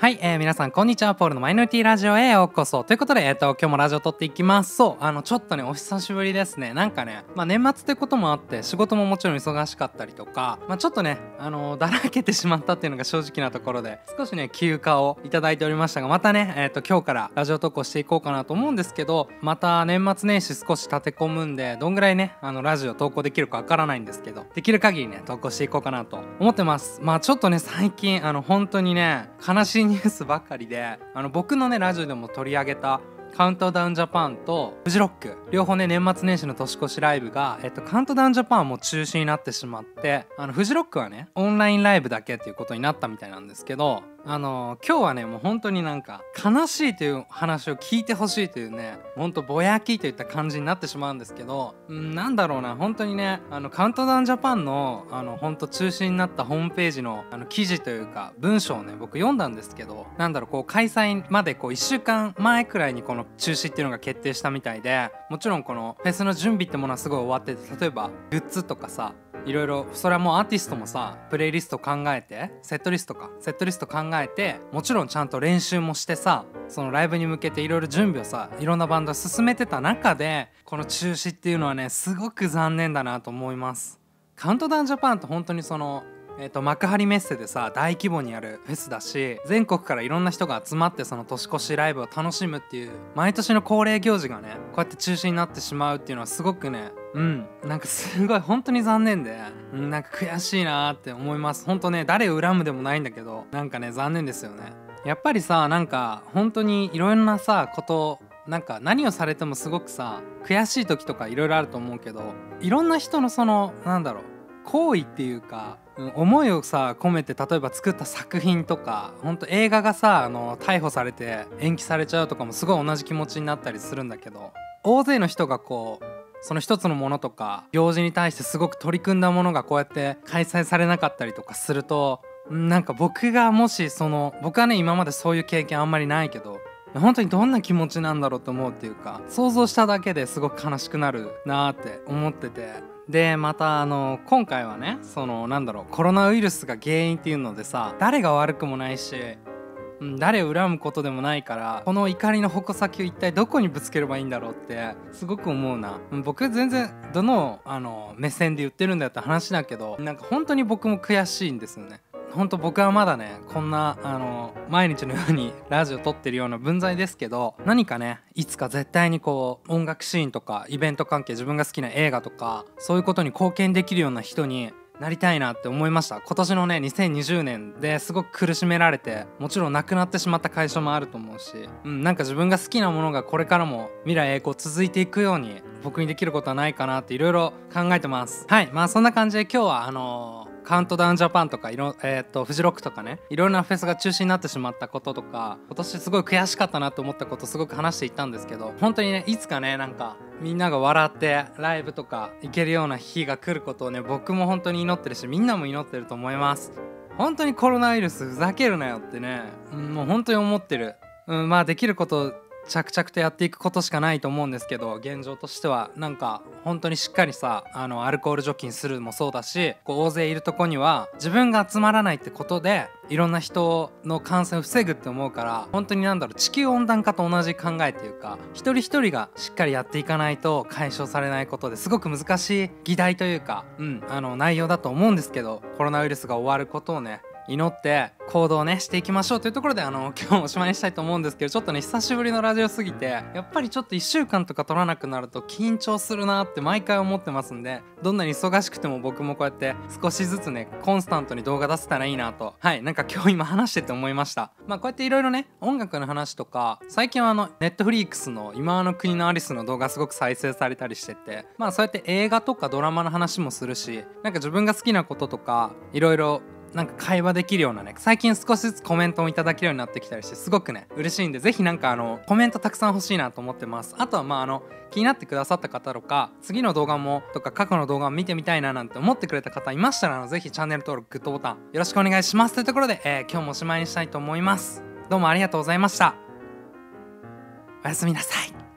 はい、えー、皆さんこんにちは。ポールのマイノリティラジオへようこそ。ということで、えーと、今日もラジオ撮っていきます。そうあのちょっとねお久しぶりですね。なんかね、まあ、年末ってこともあって仕事ももちろん忙しかったりとか、まあ、ちょっとねあのだらけてしまったっていうのが正直なところで少しね休暇をいただいておりましたがまたね、えーと、今日からラジオ投稿していこうかなと思うんですけどまた年末年始少し立て込むんでどんぐらいねあのラジオ投稿できるかわからないんですけどできる限りね投稿していこうかなと思ってます。まあちょっとね最近あの本当にね悲しいニュースばっかりであの僕のねラジオでも取り上げたカウントダウンジャパンとフジロック両方ね年末年始の年越しライブが、えっと、カウントダウンジャパンはもう中止になってしまってあのフジロックはねオンラインライブだけっていうことになったみたいなんですけどあの今日はねもう本当になんか悲しいという話を聞いてほしいというねほんとぼやきといった感じになってしまうんですけど、うん、なんだろうな本当にねあのカウントダウンジャパンのあの本当中止になったホームページのあの記事というか文章をね僕読んだんですけどなんだろうこう開催までこう1週間前くらいにこのの中止っていうのが決定したみたいでもちろんこのフェスの準備ってものはすごい終わってて例えばグッズとかさいろいろそれはもうアーティストもさプレイリスト考えてセットリストかセットリスト考えてもちろんちゃんと練習もしてさそのライブに向けていろいろ準備をさいろんなバンド進めてた中でこの中止っていうのはねすごく残念だなと思います。カウントダウンジャパンって本当にそのえーと、幕張メッセでさ大規模にやるフェスだし全国からいろんな人が集まってその年越しライブを楽しむっていう毎年の恒例行事がねこうやって中止になってしまうっていうのはすごくねうんなんかすごい本当に残念で、うん、なんか悔しいなって思います。本当ね誰を恨むでもないんだけどなんかね残念ですよね。やっぱりさなんか本当にいろんなさことなんか何をされてもすごくさ悔しい時とかいろいろあると思うけどいろんな人のそのなんだろう行為っていうか思いをさ込めて例えば作った作品とかほんと映画がさあの逮捕されて延期されちゃうとかもすごい同じ気持ちになったりするんだけど大勢の人がこうその一つのものとか行事に対してすごく取り組んだものがこうやって開催されなかったりとかするとなんか僕がもしその僕はね今までそういう経験あんまりないけど本当にどんな気持ちなんだろうと思うっていうか想像しただけですごく悲しくなるなーって思っててでまたあの今回はねそのなんだろうコロナウイルスが原因っていうのでさ誰が悪くもないし誰を恨むことでもないからこの怒りの矛先を一体どこにぶつければいいんだろうってすごく思うな。僕全然どのあの目線で言ってるんだよって話だけどなんか本当に僕も悔しいんですよね。本当僕はまだねこんなあの毎日のように ラジオ撮ってるような分際ですけど何かねいつか絶対にこう音楽シーンとかイベント関係自分が好きな映画とかそういうことに貢献できるような人になりたいなって思いました。今年のね2020年ですごく苦しめられてもちろんなくなってしまった会社もあると思うし、うん、なんか自分が好きなものがこれからも未来へこう続いていくように僕にできることはないかなっていろいろ考えてます。はいまあそんな感じで今日はあのーカウントダウンジャパンとかいろ、えー、とフジロックとかねいろんなフェスが中止になってしまったこととか今年すごい悔しかったなと思ったことすごく話していったんですけど本当にねいつかねなんかみんなが笑ってライブとか行けるような日が来ることをね僕も本当に祈ってるしみんなも祈ってると思います。本当にコロナウイルスふざけるなよってね、もう本当に思ってる、うん、まあできること着々とやっていくことしかないと思うんですけど現状としてはなんか本当にしっかりさあのアルコール除菌するもそうだしこう大勢いるとこには自分が集まらないってことでいろんな人の感染を防ぐって思うから本当になんだろう地球温暖化と同じ考えっていうか一人一人がしっかりやっていかないと解消されないことですごく難しい議題というか、うん、あの内容だと思うんですけどコロナウイルスが終わることをね祈って行動ねしていきましょうというところであの今日おしまいにしたいと思うんですけどちょっとね久しぶりのラジオすぎてやっぱりちょっと1週間とか撮らなくなると緊張するなって毎回思ってますんでどんなに忙しくても僕もこうやって少しずつねコンスタントに動画出せたらいいなとはい。なんか今日今話してて思いました。まあこうやっていろいろね音楽の話とか最近はあのネットフリックスの今の国のアリスの動画すごく再生されたりしててまあそうやって映画とかドラマの話もするしなんか自分が好きなこととかいろいろなんか会話できるようなね最近少しずつコメントもいただけるようになってきたりしてすごくね嬉しいんで是非なんかあのコメントたくさん欲しいなと思ってます。あとはまああの気になってくださった方とか次の動画もとか過去の動画も見てみたいななんて思ってくれた方いましたら是非チャンネル登録グッドボタンよろしくお願いします。というところで、えー、今日もおしまいにしたいと思います。どうもありがとうございました。おやすみなさい。